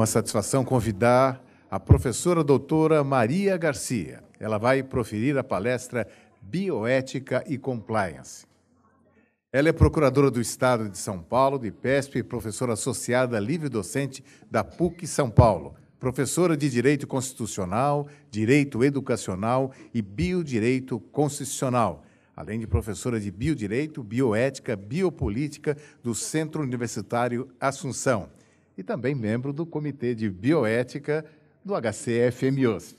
uma satisfação convidar a professora doutora Maria Garcia. Ela vai proferir a palestra Bioética e Compliance. Ela é procuradora do Estado de São Paulo, de PESP, e professora associada livre-docente da PUC São Paulo, professora de Direito Constitucional, Direito Educacional e Biodireito Constitucional, além de professora de Biodireito, Bioética, Biopolítica do Centro Universitário Assunção e também membro do Comitê de Bioética do HCFMUSP.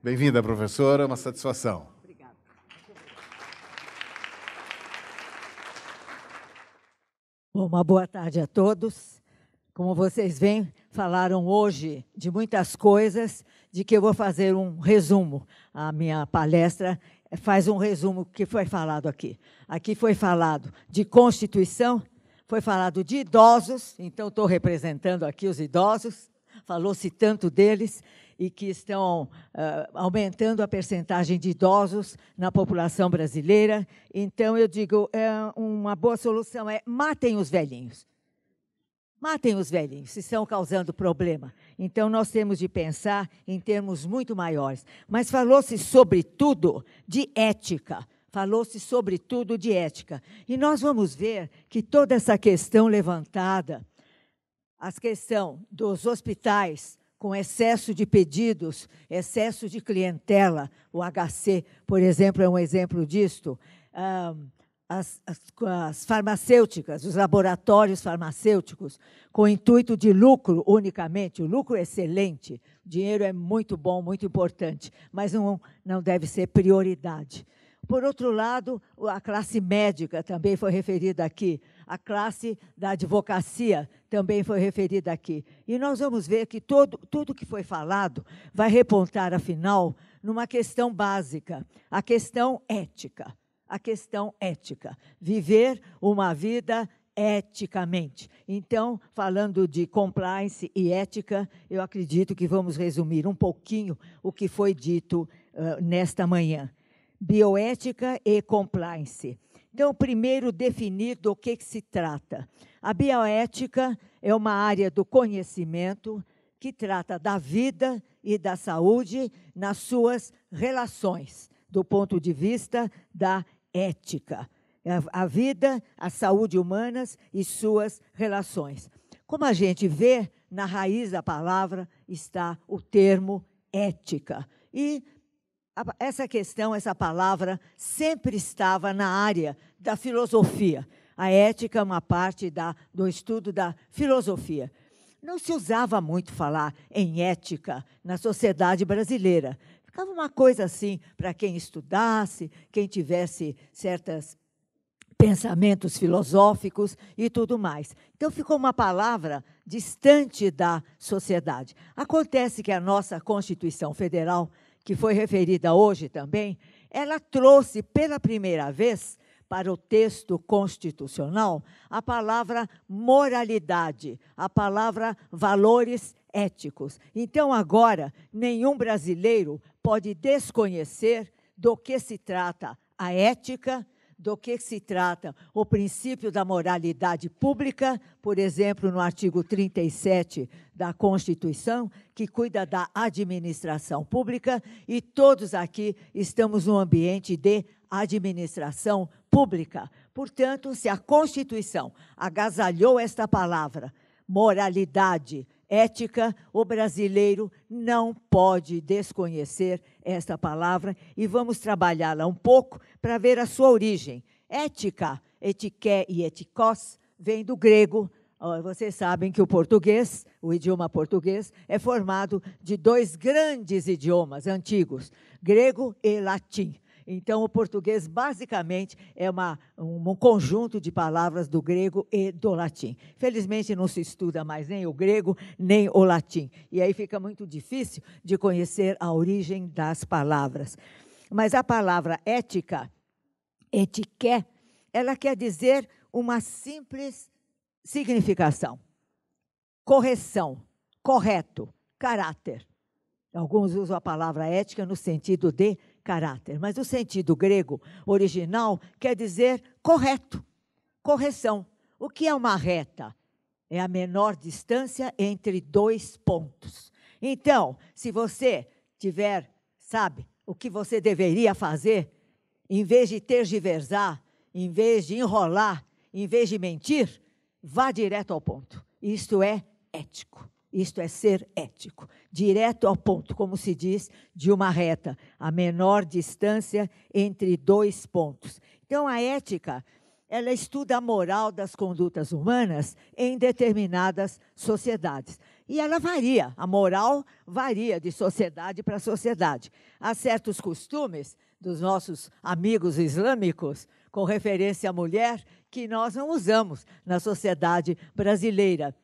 Bem-vinda, professora, uma satisfação. Obrigada. Uma boa tarde a todos. Como vocês veem, falaram hoje de muitas coisas, de que eu vou fazer um resumo. A minha palestra faz um resumo do que foi falado aqui. Aqui foi falado de Constituição, foi falado de idosos, então estou representando aqui os idosos, falou-se tanto deles e que estão uh, aumentando a percentagem de idosos na população brasileira. Então, eu digo, é uma boa solução é matem os velhinhos. Matem os velhinhos, se estão causando problema. Então, nós temos de pensar em termos muito maiores. Mas falou-se, sobretudo, de ética falou-se sobretudo de ética. E nós vamos ver que toda essa questão levantada, a questão dos hospitais com excesso de pedidos, excesso de clientela, o HC, por exemplo, é um exemplo disto. as, as, as, farmacêuticas, os laboratórios farmacêuticos, com o intuito de lucro unicamente, o lucro é excelente, o dinheiro é muito bom, muito importante, mas não, não deve ser prioridade. Por outro lado, a classe médica também foi referida aqui, a classe da advocacia também foi referida aqui. E nós vamos ver que todo, tudo que foi falado vai repontar, afinal, numa questão básica, a questão ética. A questão ética. Viver uma vida eticamente. Então, falando de compliance e ética, eu acredito que vamos resumir um pouquinho o que foi dito uh, nesta manhã bioética e compliance. Então, primeiro, definir do que, que se trata. A bioética é uma área do conhecimento que trata da vida e da saúde nas suas relações, do ponto de vista da ética. A vida, a saúde humanas e suas relações. Como a gente vê, na raiz da palavra está o termo ética. E essa questão, essa palavra, sempre estava na área da filosofia. A ética é uma parte da, do estudo da filosofia. Não se usava muito falar em ética na sociedade brasileira. Ficava uma coisa assim para quem estudasse, quem tivesse certos pensamentos filosóficos e tudo mais. Então ficou uma palavra distante da sociedade. Acontece que a nossa Constituição Federal que foi referida hoje também, ela trouxe pela primeira vez para o texto constitucional a palavra moralidade, a palavra valores éticos. Então, agora, nenhum brasileiro pode desconhecer do que se trata a ética do que se trata o princípio da moralidade pública, por exemplo, no artigo 37 da Constituição, que cuida da administração pública, e todos aqui estamos num ambiente de administração pública. Portanto, se a Constituição agasalhou esta palavra, moralidade, ética, o brasileiro não pode desconhecer esta palavra e vamos trabalhá-la um pouco para ver a sua origem. Ética, etiqué e etikos, vem do grego. Vocês sabem que o português, o idioma português, é formado de dois grandes idiomas antigos, grego e latim. Então, o português, basicamente, é uma, um conjunto de palavras do grego e do latim. Felizmente, não se estuda mais nem o grego, nem o latim. E aí fica muito difícil de conhecer a origem das palavras. Mas a palavra ética, etiqué, ela quer dizer uma simples significação: correção, correto, caráter. Alguns usam a palavra ética no sentido de caráter, mas o sentido grego original quer dizer correto, correção. O que é uma reta? é a menor distância entre dois pontos. Então, se você tiver, sabe, o que você deveria fazer, em vez de tergiversar, em vez de enrolar, em vez de mentir, vá direto ao ponto. Isto é ético. Isto é ser ético, direto ao ponto, como se diz, de uma reta, a menor distância entre dois pontos. Então, a ética, ela estuda a moral das condutas humanas em determinadas sociedades. E ela varia, a moral varia de sociedade para sociedade. Há certos costumes dos nossos amigos islâmicos, com referência à mulher, que nós não usamos na sociedade brasileira.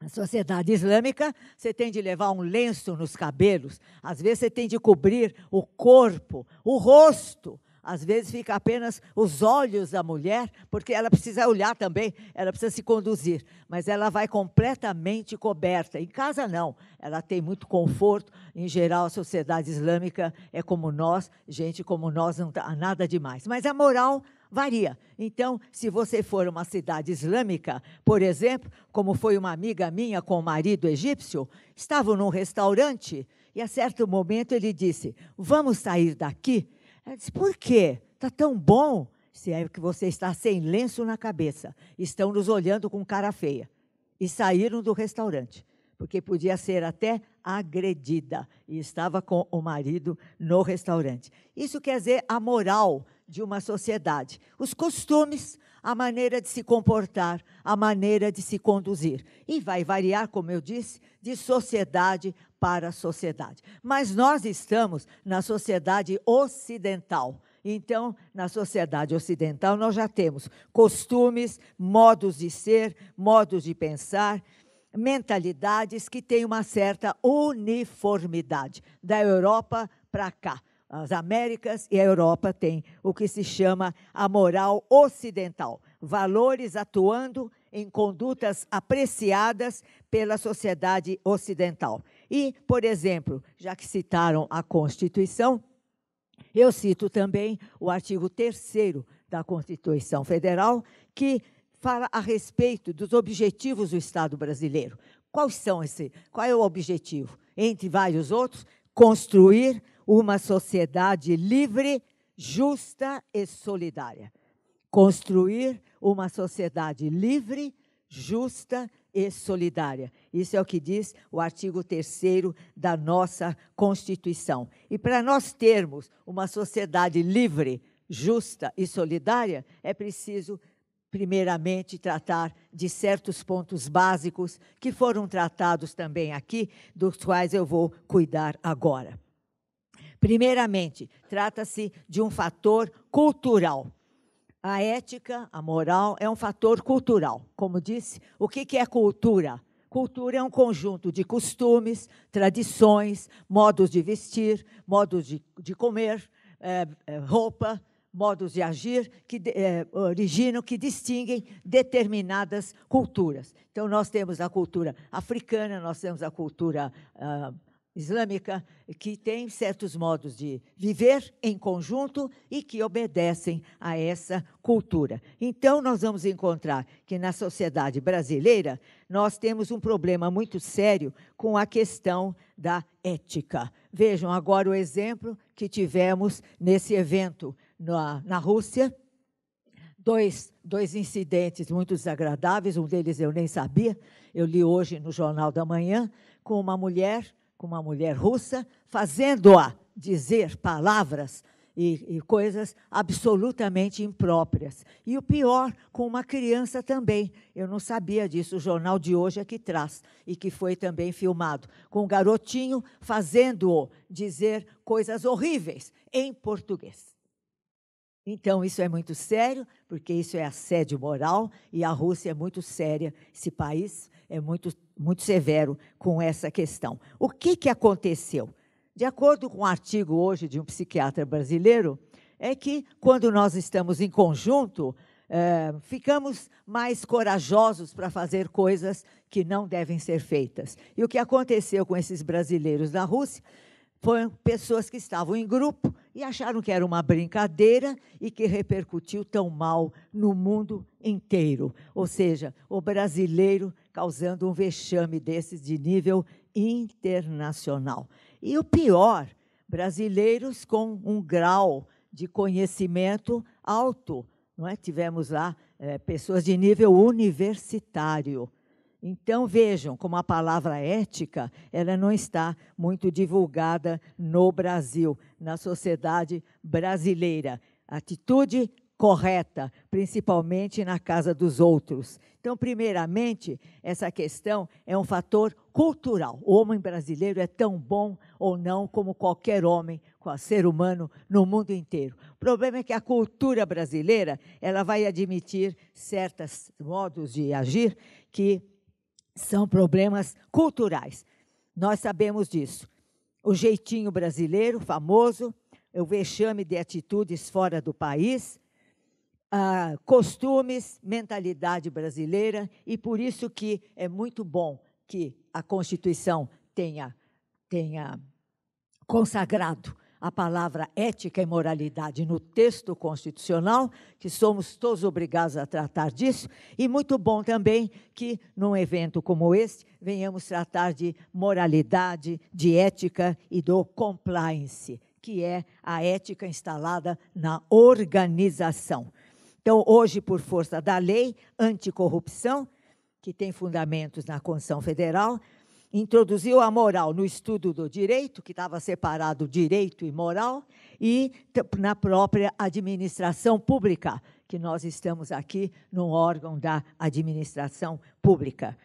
Na sociedade islâmica, você tem de levar um lenço nos cabelos, às vezes você tem de cobrir o corpo, o rosto. Às vezes fica apenas os olhos da mulher, porque ela precisa olhar também, ela precisa se conduzir, mas ela vai completamente coberta. Em casa, não, ela tem muito conforto. Em geral, a sociedade islâmica é como nós, gente como nós, não há nada demais. Mas a moral varia. Então, se você for uma cidade islâmica, por exemplo, como foi uma amiga minha com o marido egípcio, estavam num restaurante e a certo momento ele disse: Vamos sair daqui? Ela disse: Por quê? Está tão bom. Se é que você está sem lenço na cabeça, estão nos olhando com cara feia. E saíram do restaurante, porque podia ser até agredida. E estava com o marido no restaurante. Isso quer dizer a moral de uma sociedade. Os costumes, a maneira de se comportar, a maneira de se conduzir. E vai variar, como eu disse, de sociedade para sociedade. Mas nós estamos na sociedade ocidental. Então, na sociedade ocidental, nós já temos costumes, modos de ser, modos de pensar, mentalidades que têm uma certa uniformidade, da Europa para cá as Américas e a Europa têm o que se chama a moral ocidental, valores atuando em condutas apreciadas pela sociedade ocidental. E, por exemplo, já que citaram a Constituição, eu cito também o artigo 3 da Constituição Federal, que fala a respeito dos objetivos do Estado brasileiro. Quais são esse? Qual é o objetivo? Entre vários outros, construir uma sociedade livre, justa e solidária. Construir uma sociedade livre, justa e solidária. Isso é o que diz o artigo 3 da nossa Constituição. E para nós termos uma sociedade livre, justa e solidária, é preciso primeiramente tratar de certos pontos básicos que foram tratados também aqui, dos quais eu vou cuidar agora. Primeiramente, trata-se de um fator cultural. A ética, a moral, é um fator cultural. Como disse, o que é cultura? Cultura é um conjunto de costumes, tradições, modos de vestir, modos de, de comer, é, roupa, modos de agir que é, originam, que distinguem determinadas culturas. Então, nós temos a cultura africana, nós temos a cultura ah, islâmica que tem certos modos de viver em conjunto e que obedecem a essa cultura. Então, nós vamos encontrar que na sociedade brasileira nós temos um problema muito sério com a questão da ética. Vejam agora o exemplo que tivemos nesse evento na, na Rússia. Dois, dois incidentes muito desagradáveis, um deles eu nem sabia, eu li hoje no Jornal da Manhã, com uma mulher com uma mulher russa, fazendo-a dizer palavras e, e, coisas absolutamente impróprias. E o pior, com uma criança também. Eu não sabia disso, o jornal de hoje é que traz, e que foi também filmado, com um garotinho fazendo-o dizer coisas horríveis em português. Então, isso é muito sério, porque isso é assédio moral, e a Rússia é muito séria, esse país é muito, muito severo com essa questão. O que, que aconteceu? De acordo com um artigo hoje de um psiquiatra brasileiro, é que quando nós estamos em conjunto, é, ficamos mais corajosos para fazer coisas que não devem ser feitas. E o que aconteceu com esses brasileiros na Rússia foram pessoas que estavam em grupo e acharam que era uma brincadeira e que repercutiu tão mal no mundo inteiro. Ou seja, o brasileiro causando um vexame desses de nível internacional. E o pior, brasileiros com um grau de conhecimento alto. Não é? Tivemos lá é, pessoas de nível universitário. Então vejam como a palavra ética ela não está muito divulgada no Brasil, na sociedade brasileira. Atitude correta, principalmente na casa dos outros. Então, primeiramente, essa questão é um fator cultural. O homem brasileiro é tão bom ou não como qualquer homem, qualquer ser humano no mundo inteiro. O problema é que a cultura brasileira, ela vai admitir certos modos de agir que são problemas culturais. Nós sabemos disso. O jeitinho brasileiro, famoso, o vexame de atitudes fora do país, ah, costumes, mentalidade brasileira, e por isso que é muito bom que a Constituição tenha, tenha consagrado a palavra ética e moralidade no texto constitucional, que somos todos obrigados a tratar disso, e muito bom também que, num evento como este, venhamos tratar de moralidade, de ética e do compliance, que é a ética instalada na organização. Então, hoje, por força da lei anticorrupção, que tem fundamentos na Constituição Federal, introduziu a moral no estudo do direito, que estava separado direito e moral, e na própria administração pública, que nós estamos aqui num órgão da administração pública.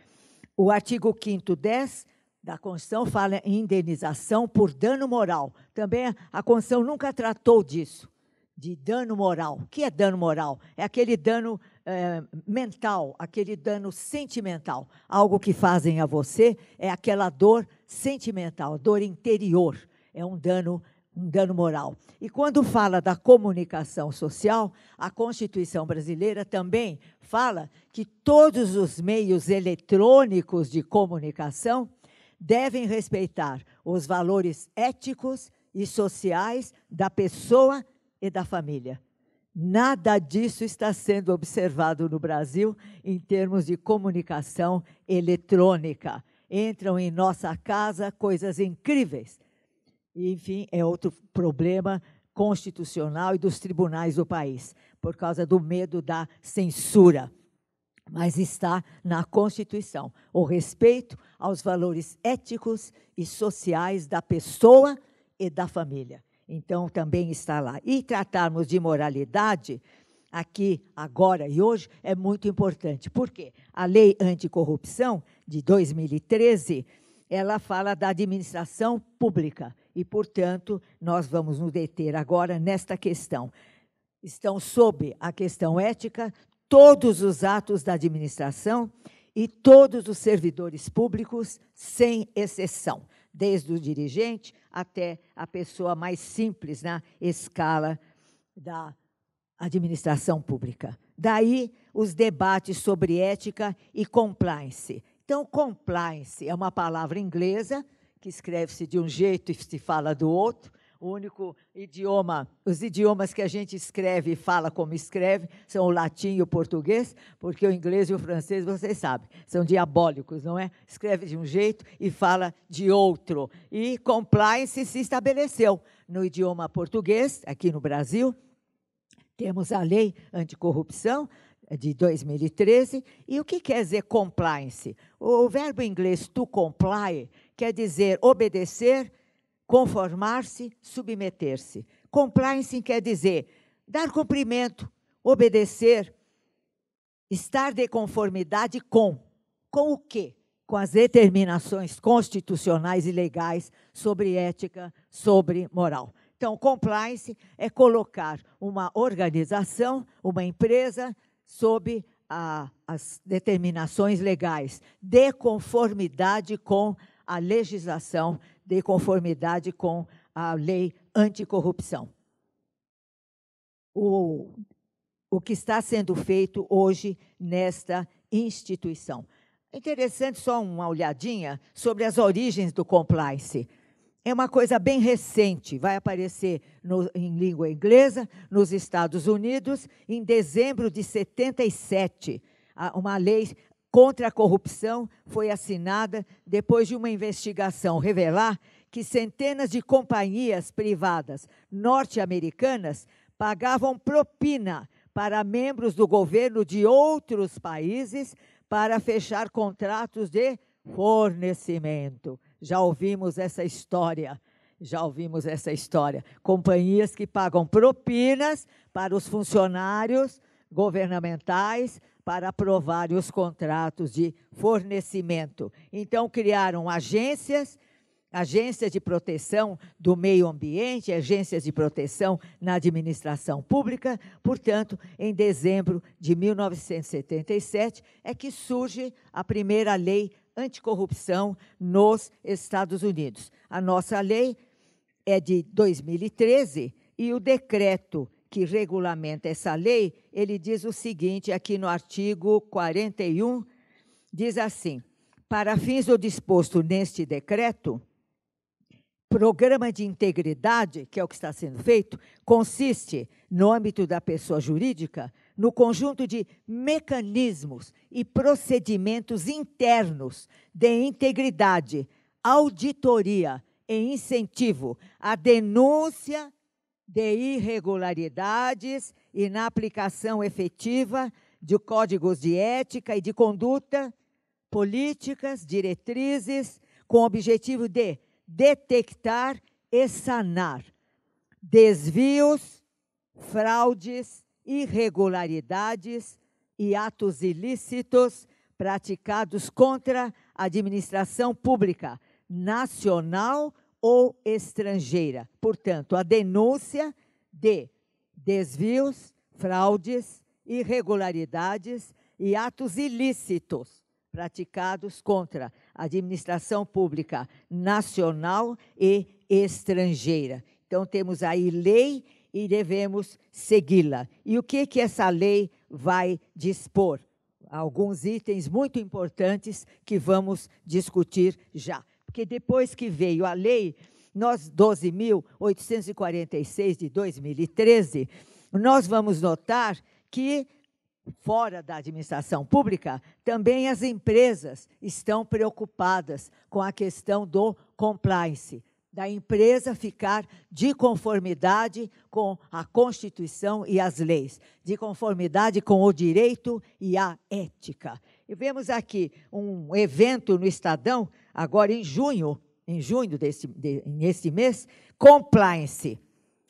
O artigo 5 10 da Constituição fala em indenização por dano moral. Também a Constituição nunca tratou disso de dano moral. O que é dano moral? É aquele dano é, mental, aquele dano sentimental. Algo que fazem a você é aquela dor sentimental, dor interior. É um dano um dano moral. E quando fala da comunicação social, a Constituição brasileira também fala que todos os meios eletrônicos de comunicação devem respeitar os valores éticos e sociais da pessoa e da família. Nada disso está sendo observado no Brasil em termos de comunicação eletrônica. Entram em nossa casa coisas incríveis. Enfim, é outro problema constitucional e dos tribunais do país, por causa do medo da censura. Mas está na Constituição o respeito aos valores éticos e sociais da pessoa e da família. Então, também está lá. E tratarmos de moralidade, aqui, agora e hoje, é muito importante. Por quê? A Lei Anticorrupção, de 2013, ela fala da administração pública. E, portanto, nós vamos nos deter agora nesta questão. Estão sob a questão ética todos os atos da administração e todos os servidores públicos, sem exceção desde o dirigente até a pessoa mais simples na escala da administração pública. Daí os debates sobre ética e compliance. Então, compliance é uma palavra inglesa que escreve-se de um jeito e se fala do outro, o único idioma, os idiomas que a gente escreve e fala como escreve são o latim e o português, porque o inglês e o francês, vocês sabem, são diabólicos, não é? Escreve de um jeito e fala de outro. E compliance se estabeleceu no idioma português, aqui no Brasil. Temos a lei anticorrupção, de 2013. E o que quer dizer compliance? O verbo em inglês to comply quer dizer obedecer, conformar-se, submeter-se. Compliance quer dizer dar cumprimento, obedecer, estar de conformidade com. Com o quê? Com as determinações constitucionais e legais sobre ética, sobre moral. Então, compliance é colocar uma organização, uma empresa, sob a, as determinações legais, de conformidade com a legislação de conformidade com a lei anticorrupção. O, o que está sendo feito hoje nesta instituição. É interessante só uma olhadinha sobre as origens do compliance. É uma coisa bem recente, vai aparecer no, em língua inglesa nos Estados Unidos em dezembro de 77, uma lei contra a corrupção foi assinada depois de uma investigação revelar que centenas de companhias privadas norte-americanas pagavam propina para membros do governo de outros países para fechar contratos de fornecimento. Já ouvimos essa história. Já ouvimos essa história. Companhias que pagam propinas para os funcionários governamentais para aprovarem os contratos de fornecimento. Então, criaram agências agências de proteção do meio ambiente, agências de proteção na administração pública. Portanto, em dezembro de 1977 é que surge a primeira lei anticorrupção nos Estados Unidos. A nossa lei é de 2013 e o decreto que regulamenta essa lei, ele diz o seguinte aqui no artigo 41, diz assim: para fins do disposto neste decreto, programa de integridade, que é o que está sendo feito, consiste, no âmbito da pessoa jurídica, no conjunto de mecanismos e procedimentos internos de integridade, auditoria e incentivo à denúncia de irregularidades e na aplicação efetiva de códigos de ética e de conduta, políticas, diretrizes, com o objetivo de detectar e sanar desvios, fraudes, irregularidades e atos ilícitos praticados contra a administração pública nacional ou estrangeira. Portanto, a denúncia de desvios, fraudes, irregularidades e atos ilícitos praticados contra a administração pública nacional e estrangeira. Então, temos aí lei e devemos segui-la. E o que, que essa lei vai dispor? Alguns itens muito importantes que vamos discutir já. Porque depois que veio a lei, nós 12.846 de 2013, nós vamos notar que fora da administração pública, também as empresas estão preocupadas com a questão do compliance, da empresa ficar de conformidade com a Constituição e as leis, de conformidade com o direito e a ética. E vemos aqui um evento no Estadão, agora em junho, em junho desse, de, mês, compliance.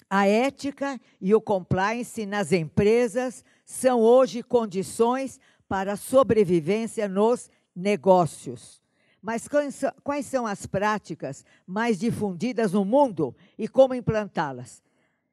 A ética e o compliance nas empresas são hoje condições para a sobrevivência nos negócios. Mas quais são as práticas mais difundidas no mundo e como implantá-las?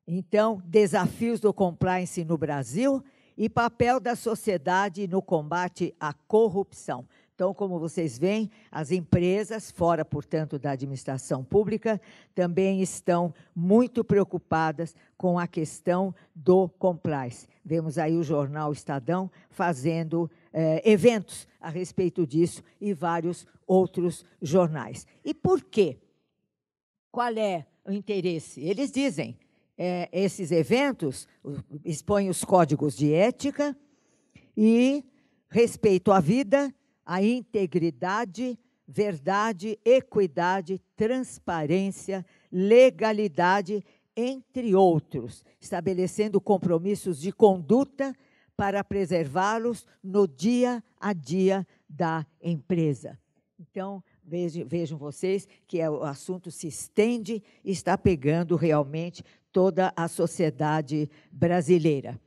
Então, desafios do compliance no Brasil e papel da sociedade no combate à corrupção. Então, como vocês veem, as empresas, fora, portanto, da administração pública, também estão muito preocupadas com a questão do compliance. Vemos aí o jornal Estadão fazendo eh, eventos a respeito disso e vários outros jornais. E por quê? Qual é o interesse? Eles dizem, eh, esses eventos expõem os códigos de ética e respeito à vida, a integridade, verdade, equidade, transparência, legalidade, entre outros, estabelecendo compromissos de conduta para preservá-los no dia a dia da empresa. Então, vejam, vejam vocês que é, o assunto se estende e está pegando realmente toda a sociedade brasileira.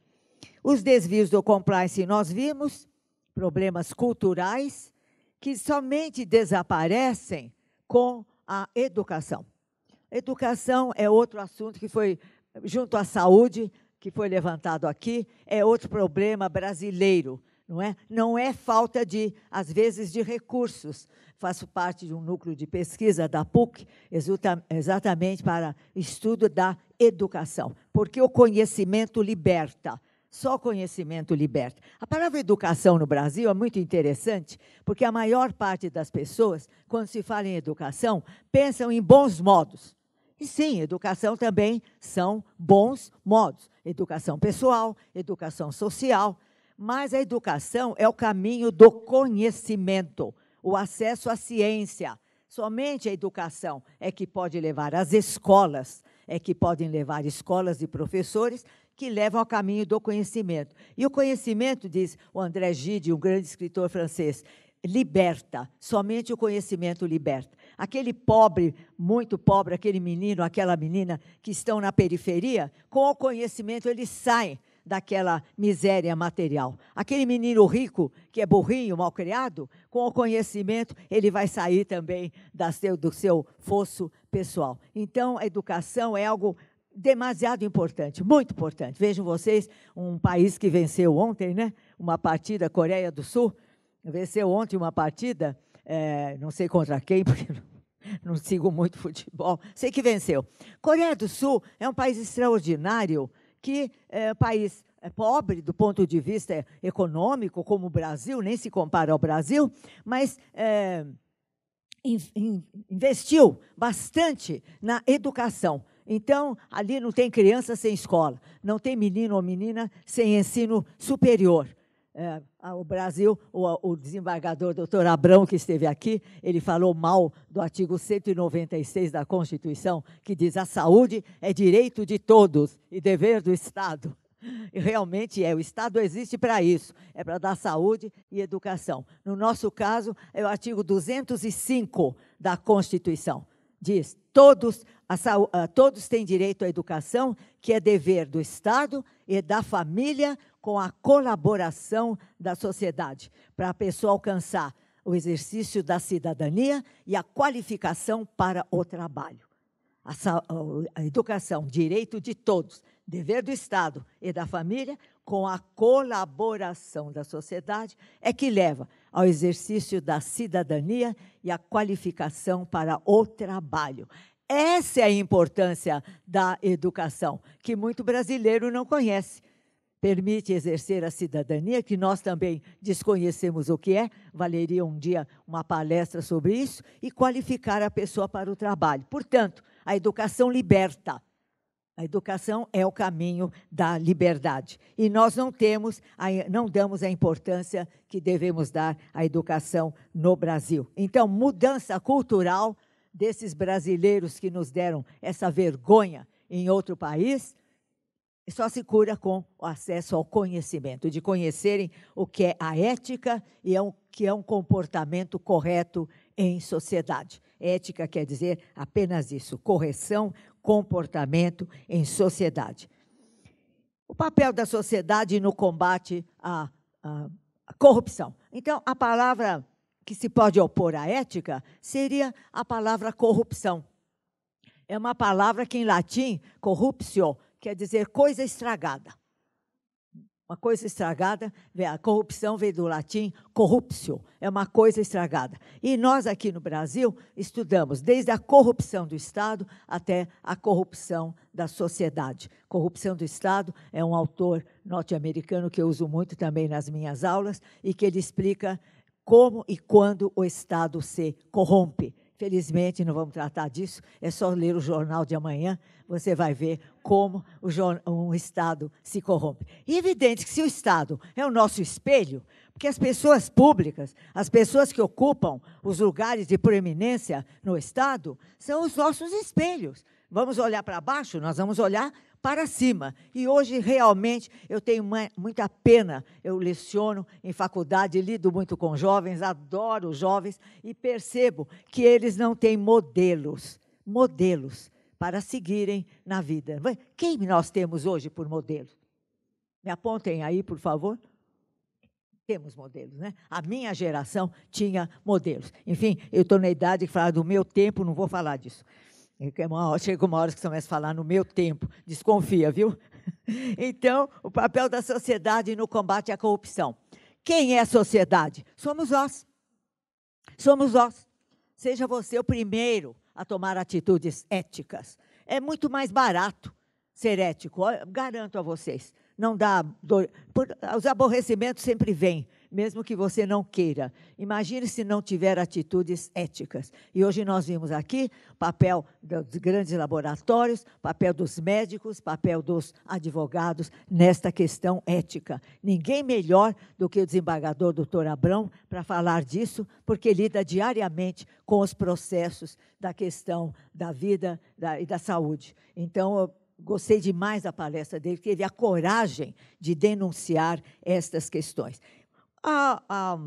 Os desvios do compliance nós vimos, problemas culturais que somente desaparecem com a educação. Educação é outro assunto que foi, junto à saúde, que foi levantado aqui, é outro problema brasileiro, não é? Não é falta de, às vezes, de recursos. Faço parte de um núcleo de pesquisa da PUC, exatamente para estudo da educação, porque o conhecimento liberta. Só conhecimento liberta. A palavra educação no Brasil é muito interessante, porque a maior parte das pessoas, quando se fala em educação, pensam em bons modos. E sim, educação também são bons modos. Educação pessoal, educação social. Mas a educação é o caminho do conhecimento, o acesso à ciência. Somente a educação é que pode levar as escolas, é que podem levar escolas e professores que levam ao caminho do conhecimento. E o conhecimento, diz o André Gide, um grande escritor francês, liberta, somente o conhecimento liberta. Aquele pobre, muito pobre, aquele menino, aquela menina que estão na periferia, com o conhecimento eles saem daquela miséria material. Aquele menino rico, que é burrinho, mal criado, com o conhecimento, ele vai sair também seu, do seu fosso pessoal. Então, a educação é algo demasiado importante, muito importante. Vejam vocês, um país que venceu ontem, né? Uma partida, Coreia do Sul, venceu ontem uma partida, é, não sei contra quem, porque não sigo muito futebol, sei que venceu. Coreia do Sul é um país extraordinário, que é um país é pobre do ponto de vista econômico, como o Brasil, nem se compara ao Brasil, mas é, investiu bastante na educação. Então, ali não tem criança sem escola, não tem menino ou menina sem ensino superior. É, o Brasil, o, o, desembargador doutor Abrão, que esteve aqui, ele falou mal do artigo 196 da Constituição, que diz a saúde é direito de todos e dever do Estado. Realmente é, o Estado existe para isso, é para dar saúde e educação. No nosso caso, é o artigo 205 da Constituição. Diz: todos, a, todos têm direito à educação, que é dever do Estado e da família, com a colaboração da sociedade, para a pessoa alcançar o exercício da cidadania e a qualificação para o trabalho. A, a, educação, direito de todos, dever do Estado e da família, com a colaboração da sociedade, é que leva ao exercício da cidadania e a qualificação para o trabalho. Essa é a importância da educação, que muito brasileiro não conhece permite exercer a cidadania, que nós também desconhecemos o que é, valeria um dia uma palestra sobre isso, e qualificar a pessoa para o trabalho. Portanto, a educação liberta. A educação é o caminho da liberdade. E nós não temos, não damos a importância que devemos dar à educação no Brasil. Então, mudança cultural desses brasileiros que nos deram essa vergonha em outro país, só se cura com o acesso ao conhecimento, de conhecerem o que é a ética e é o que é um comportamento correto em sociedade. Ética quer dizer apenas isso: correção, comportamento em sociedade. O papel da sociedade no combate à, à, corrupção. Então, a palavra que se pode opor à ética seria a palavra corrupção. É uma palavra que em latim, corruptio, quer dizer coisa estragada. Uma coisa estragada, a corrupção veio do latim corruptio, é uma coisa estragada. E nós aqui no Brasil estudamos desde a corrupção do Estado até a corrupção da sociedade. Corrupção do Estado é um autor norte-americano que eu uso muito também nas minhas aulas e que ele explica como e quando o Estado se corrompe. Felizmente, não vamos tratar disso, é só ler o jornal de amanhã, você vai ver como um Estado se corrompe. E é evidente que se o Estado é o nosso espelho, porque as pessoas públicas, as pessoas que ocupam os lugares de proeminência no Estado, são os nossos espelhos. Vamos olhar para baixo, nós vamos olhar para cima. E hoje, realmente, eu tenho muita pena. Eu leciono em faculdade, lido muito com jovens, adoro jovens e percebo que eles não têm modelos modelos para seguirem na vida. Quem nós temos hoje por modelo? Me apontem aí, por favor. Temos modelos, né? A minha geração tinha modelos. Enfim, eu estou na idade de falar do meu tempo, não vou falar disso. Chega uma hora que você começa a falar no meu tempo. Desconfia, viu? Então, o papel da sociedade no combate à corrupção. Quem é a sociedade? Somos nós. Somos nós. Seja você o primeiro a tomar atitudes éticas. É muito mais barato ser ético, garanto a vocês. Não dá dor, os aborrecimentos sempre vêm mesmo que você não queira. Imagine se não tiver atitudes éticas. E hoje nós vimos aqui papel dos grandes laboratórios, papel dos médicos, papel dos advogados nesta questão ética. Ninguém melhor do que o desembargador doutor Abrão para falar disso, porque lida diariamente com os processos da questão da vida da, e da saúde. Então, eu gostei demais da palestra dele, teve a coragem de denunciar estas questões. A, a,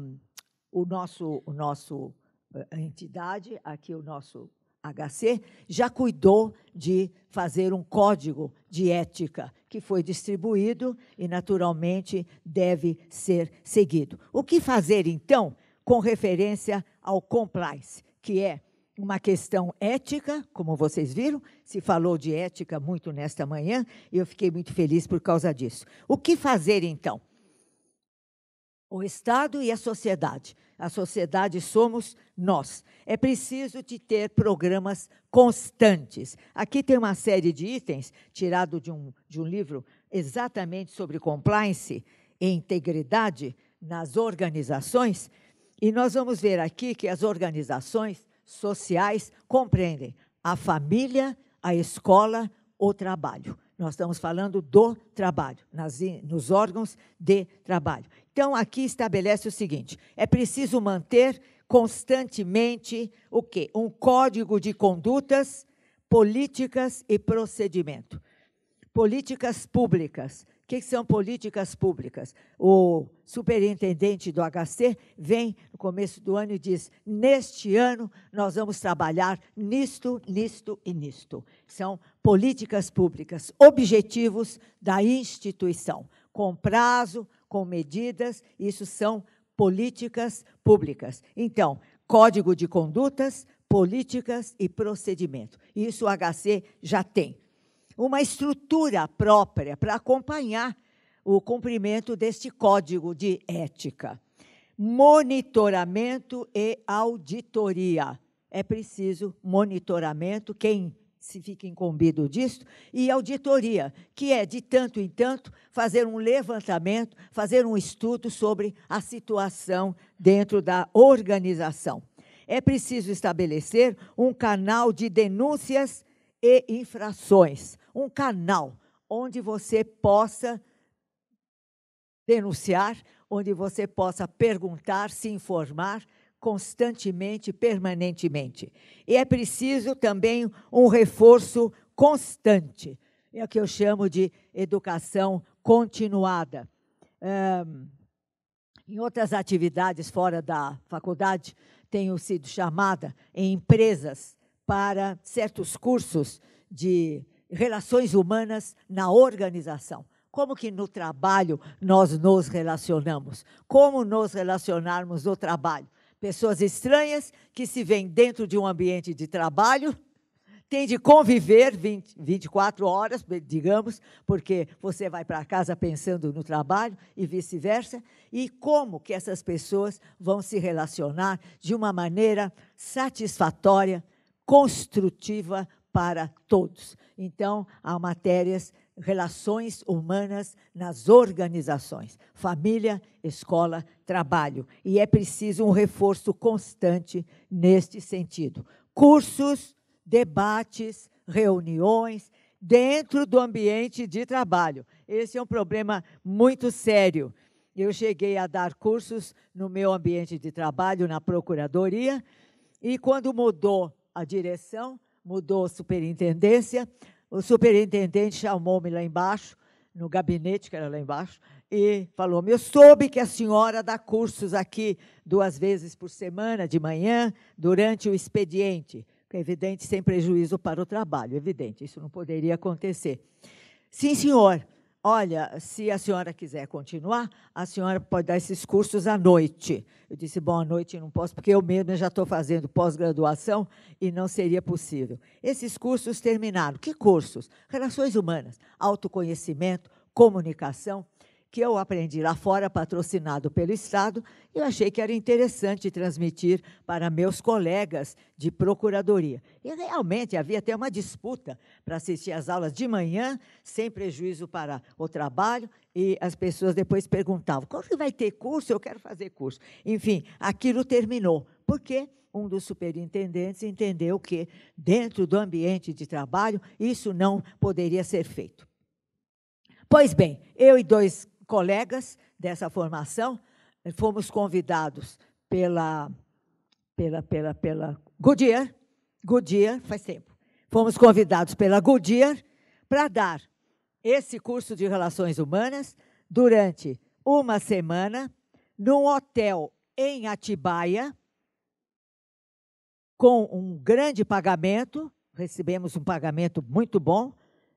o nosso, o nosso eh, a entidade, aqui o nosso HC, já cuidou de fazer um código de ética que foi distribuído e, naturalmente, deve ser seguido. O que fazer, então, com referência ao compliance, que é uma questão ética, como vocês viram, se falou de ética muito nesta manhã, e eu fiquei muito feliz por causa disso. O que fazer então? O Estado e a sociedade. A sociedade somos nós. É preciso de ter programas constantes. Aqui tem uma série de itens, tirado de um, de um livro exatamente sobre compliance e integridade nas organizações, e nós vamos ver aqui que as organizações sociais compreendem a família, a escola, o trabalho. Nós estamos falando do trabalho, nas, nos órgãos de trabalho. Então, aqui estabelece o seguinte: é preciso manter constantemente o quê? Um código de condutas, políticas e procedimento. Políticas públicas que são políticas públicas? O superintendente do HC vem no começo do ano e diz: neste ano nós vamos trabalhar nisto, nisto e nisto. São políticas públicas, objetivos da instituição, com prazo, com medidas, isso são políticas públicas. Então, código de condutas, políticas e procedimento. Isso o HC já tem uma estrutura própria para acompanhar o cumprimento deste código de ética. Monitoramento e auditoria. É preciso monitoramento, quem se fica incumbido disso, e auditoria, que é, de tanto em tanto, fazer um levantamento, fazer um estudo sobre a situação dentro da organização. É preciso estabelecer um canal de denúncias e infrações, um canal onde você possa denunciar, onde você possa perguntar, se informar constantemente, permanentemente. E é preciso também um reforço constante, é o que eu chamo de educação continuada. Um, em outras atividades fora da faculdade, tenho sido chamada em empresas para certos cursos de relações humanas na organização. Como que no trabalho nós nos relacionamos? Como nos relacionarmos no trabalho? Pessoas estranhas que se veem dentro de um ambiente de trabalho, têm de conviver 20, 24 horas, digamos, porque você vai para casa pensando no trabalho e vice-versa, e como que essas pessoas vão se relacionar de uma maneira satisfatória, construtiva para todos. Então, há matérias, relações humanas nas organizações, família, escola, trabalho. E é preciso um reforço constante neste sentido. Cursos, debates, reuniões, dentro do ambiente de trabalho. Esse é um problema muito sério. Eu cheguei a dar cursos no meu ambiente de trabalho, na procuradoria, e quando mudou a direção, mudou a superintendência. O superintendente chamou-me lá embaixo, no gabinete, que era lá embaixo, e falou: Eu soube que a senhora dá cursos aqui duas vezes por semana, de manhã, durante o expediente. É evidente, sem prejuízo para o trabalho, evidente, isso não poderia acontecer. Sim, senhor. Olha, se a senhora quiser continuar, a senhora pode dar esses cursos à noite. Eu disse, bom, à noite não posso, porque eu mesma já estou fazendo pós-graduação e não seria possível. Esses cursos terminaram. Que cursos? Relações humanas, autoconhecimento, comunicação que eu aprendi lá fora, patrocinado pelo Estado, e eu achei que era interessante transmitir para meus colegas de procuradoria. E realmente havia até uma disputa para assistir às aulas de manhã, sem prejuízo para o trabalho, e as pessoas depois perguntavam: quando vai ter curso? Eu quero fazer curso. Enfim, aquilo terminou. Porque um dos superintendentes entendeu que, dentro do ambiente de trabalho, isso não poderia ser feito. Pois bem, eu e dois colegas dessa formação eh, fomos convidados pela, pela, pela, pela Goodyear, Goodyear, faz tempo, fomos convidados pela Goodyear para dar esse curso de Relações Humanas durante uma semana num hotel em Atibaia, com um grande pagamento, recebemos um pagamento muito bom,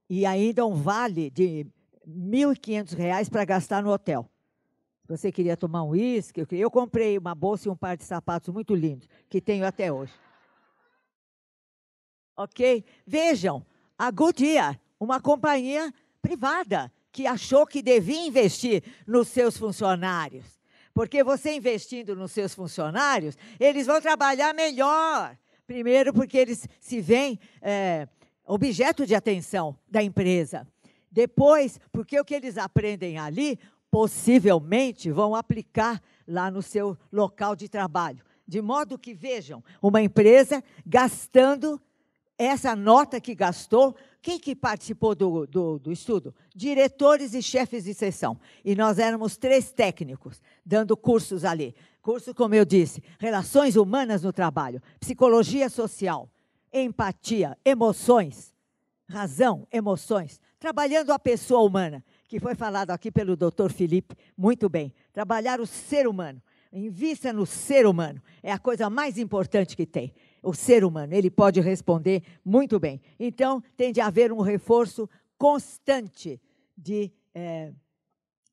e ainda um vale de R$ 1.500 para gastar no hotel. Você queria tomar um uísque, eu comprei uma bolsa e um par de sapatos muito lindos, que tenho até hoje. Ok? Vejam, a Goodyear, uma companhia privada, que achou que devia investir nos seus funcionários. Porque você investindo nos seus funcionários, eles vão trabalhar melhor. Primeiro, porque eles se veem é, objeto de atenção da empresa. Depois, porque o que eles aprendem ali, possivelmente vão aplicar lá no seu local de trabalho. De modo que vejam, uma empresa gastando essa nota que gastou quem que participou do, do, do, estudo? Diretores e chefes de sessão. E nós éramos três técnicos, dando cursos ali. Curso, como eu disse, relações humanas no trabalho, psicologia social, empatia, emoções, razão, emoções. Trabalhando a pessoa humana, que foi falado aqui pelo doutor Felipe muito bem. Trabalhar o ser humano. Invista no ser humano. É a coisa mais importante que tem o ser humano. Ele pode responder muito bem. Então, tem de haver um reforço constante de é,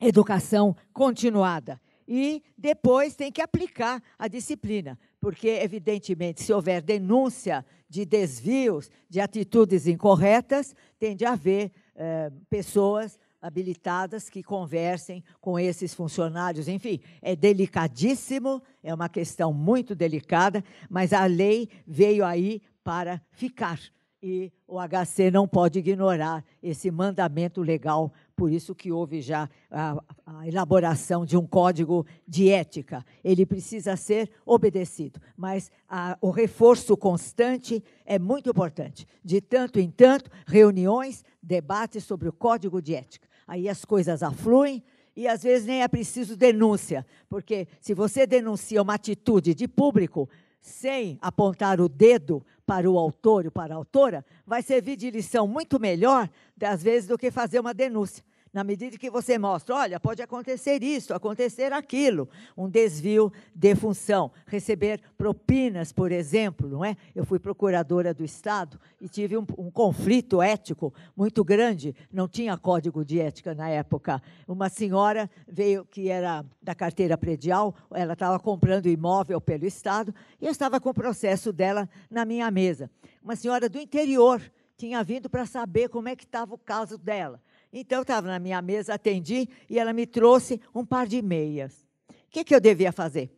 educação continuada. E depois tem que aplicar a disciplina, porque, evidentemente, se houver denúncia de desvios, de atitudes incorretas, tem de haver é, pessoas habilitadas que conversem com esses funcionários. Enfim, é delicadíssimo, é uma questão muito delicada, mas a lei veio aí para ficar. E o HC não pode ignorar esse mandamento legal, por isso que houve já a, a elaboração de um código de ética. Ele precisa ser obedecido, mas a, o reforço constante é muito importante. De tanto em tanto, reuniões, debates sobre o código de ética aí as coisas afluem e às vezes nem é preciso denúncia, porque se você denuncia uma atitude de público sem apontar o dedo para o autor ou para a autora, vai servir de lição muito melhor, às vezes, do que fazer uma denúncia na medida que você mostra, olha, pode acontecer isso, acontecer aquilo, um desvio de função, receber propinas, por exemplo, não é? Eu fui procuradora do Estado e tive um, um conflito ético muito grande, não tinha código de ética na época. Uma senhora veio que era da carteira predial, ela estava comprando imóvel pelo Estado e eu estava com o processo dela na minha mesa. Uma senhora do interior tinha vindo para saber como é que estava o caso dela. Então, estava na minha mesa, atendi e ela me trouxe um par de meias. O que, que eu devia fazer?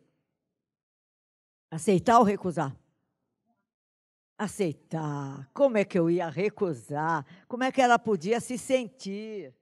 Aceitar ou recusar? Aceitar. Como é que eu ia recusar? Como é que ela podia se sentir?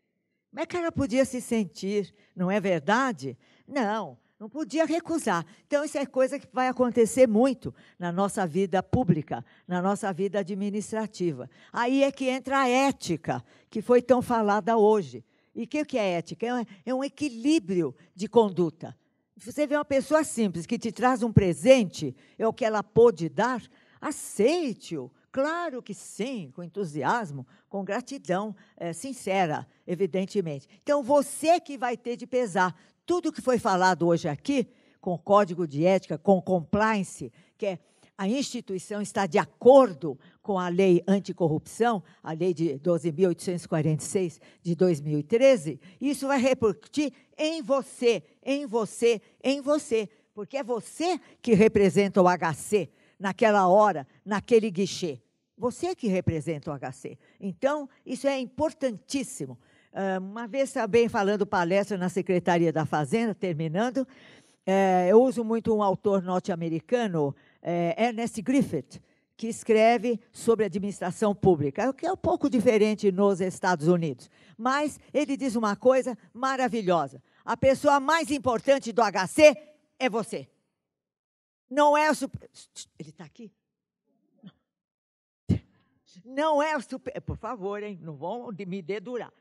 Como é que ela podia se sentir? Não é verdade? Não. Não podia recusar. Então, isso é coisa que vai acontecer muito na nossa vida pública, na nossa vida administrativa. Aí é que entra a ética, que foi tão falada hoje. E o que é ética? É um equilíbrio de conduta. Você vê uma pessoa simples que te traz um presente, é o que ela pôde dar, aceite-o. Claro que sim, com entusiasmo, com gratidão é, sincera, evidentemente. Então, você que vai ter de pesar tudo que foi falado hoje aqui, com código de ética, com compliance, que é a instituição está de acordo com a lei anticorrupção, a lei de 12.846 de 2013, isso vai repercutir em você, em você, em você, porque é você que representa o HC naquela hora, naquele guichê. Você que representa o HC. Então, isso é importantíssimo. Ah, uma vez também falando palestra na Secretaria da Fazenda, terminando, é, eu uso muito um autor norte-americano, é, Ernest Griffith, que escreve sobre administração pública, o que é um pouco diferente nos Estados Unidos. Mas ele diz uma coisa maravilhosa: a pessoa mais importante do HC é você. Não é o super... Ele está aqui? Não é o super. Por favor, hein? Não vão me dedurar.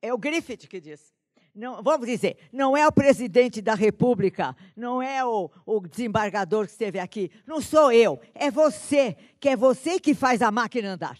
É o Griffith que diz não, vamos dizer, não é o presidente da República, não é o, o, desembargador que esteve aqui, não sou eu, é você, que é você que faz a máquina andar.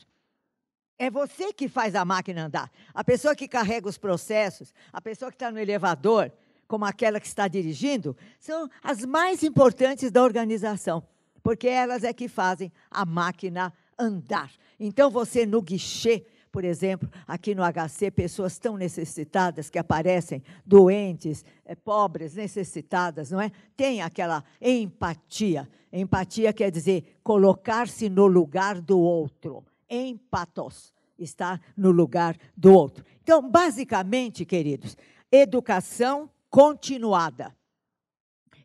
É você que faz a máquina andar. A pessoa que carrega os processos, a pessoa que está no elevador, como aquela que está dirigindo, são as mais importantes da organização, porque elas é que fazem a máquina andar. Então, você no guichê, por exemplo, aqui no HC, pessoas tão necessitadas que aparecem, doentes, é, pobres, necessitadas, não é? Tem aquela empatia. Empatia quer dizer colocar-se no lugar do outro. Empatos, está no lugar do outro. Então, basicamente, queridos, educação continuada.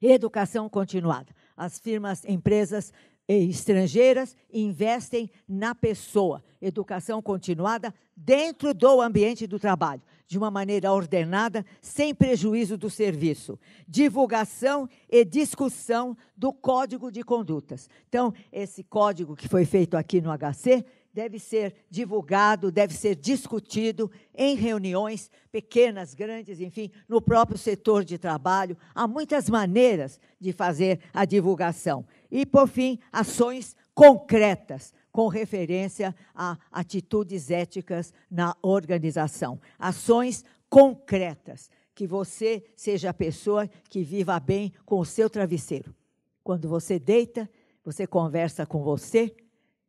Educação continuada. As firmas, empresas estrangeiras investem na pessoa. Educação continuada dentro do ambiente do trabalho, de uma maneira ordenada, sem prejuízo do serviço. Divulgação e discussão do código de condutas. Então, esse código que foi feito aqui no HC deve ser divulgado, deve ser discutido em reuniões pequenas, grandes, enfim, no próprio setor de trabalho. Há muitas maneiras de fazer a divulgação. E, por fim, ações concretas com referência a atitudes éticas na organização. Ações concretas, que você seja a pessoa que viva bem com o seu travesseiro. Quando você deita, você conversa com você,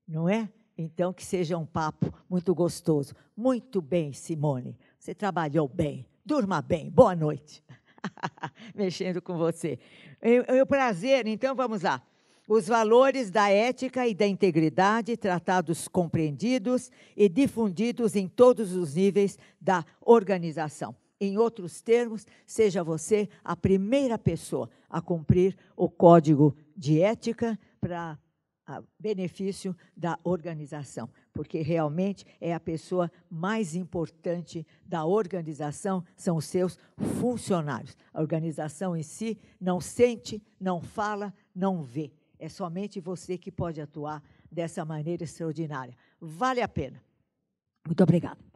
não é? Então, que seja um papo muito gostoso. Muito bem, Simone. Você trabalhou bem. Durma bem. Boa noite. Mexendo com você. É um prazer, então vamos lá. Os valores da ética e da integridade tratados, compreendidos e difundidos em todos os níveis da organização. Em outros termos, seja você a primeira pessoa a cumprir o código de ética para a benefício da organização, porque realmente é a pessoa mais importante da organização, são os seus funcionários. A organização em si não sente, não fala, não vê. É somente você que pode atuar dessa maneira extraordinária. Vale a pena. Muito obrigada.